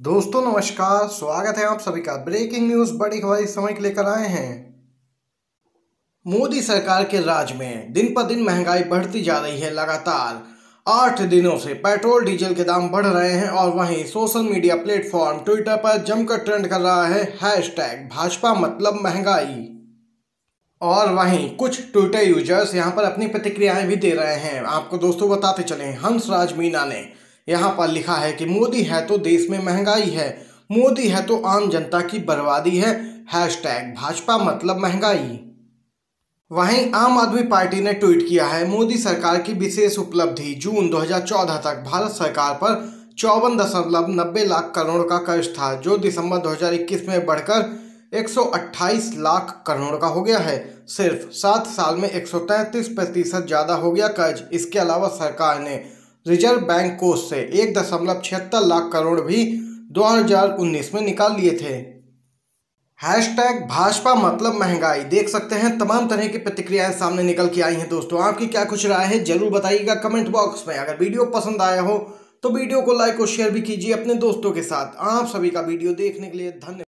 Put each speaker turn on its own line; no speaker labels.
दोस्तों, नमस्कार। स्वागत है आप सभी का। ब्रेकिंग न्यूज़, बड़ी खबर इस समय लेकर आए हैं। मोदी सरकार के राज में दिन पर दिन महँगाई बढ़ती जा रही है लगातार। आठ दिनों से पेट्रोल, डीजल के दाम बढ़ रहे हैं और वहीं सोशल मीडिया प्लेटफॉर्म ट्विटर पर जमकर ट्रेंड कर रहा है हैशटैग, भाजपा मतलब महँगाई। और वहीं कुछ ट्विटर यूज़र्स यहाँ पर अपनी प्रतिक्रियाएँ भी दे रहे हैं। आपको दोस्तों बताते चले, हंसराज मीना ने यहाँ पर लिखा है कि मोदी है तो देश में महँगाई है, मोदी है तो आम जनता की बर्बादी है हैशटैग भाजपा मतलब महँगाई। वहीं आम आदमी पार्टी ने ट्वीट किया है, मोदी सरकार की विशेष उपलब्धि जून 2014 तक भारत सरकार पर चौवन दशमलव नब्बे लाख करोड़ का कर्ज था, जो दिसंबर 2021 में बढ़कर 128 लाख करोड़ का हो गया है। सिर्फ़ सात साल में 133 प्रतिशत ज़्यादा हो गया कर्ज। इसके अलावा सरकार ने रिज़र्व बैंक कोष से एक दशमलव छिहत्तर लाख करोड़ भी 2019 में निकाल लिए थे। हैशटैग भाजपा मतलब महँगाई। देख सकते हैं, तमाम तरह की प्रतिक्रियाएँ सामने निकल के आई हैं दोस्तों। आपकी क्या कुछ राय है, ज़रूर बताइएगा कमेंट बॉक्स में। अगर वीडियो पसंद आया हो तो वीडियो को लाइक और शेयर भी कीजिए अपने दोस्तों के साथ। आप सभी का वीडियो देखने के लिए धन्यवाद।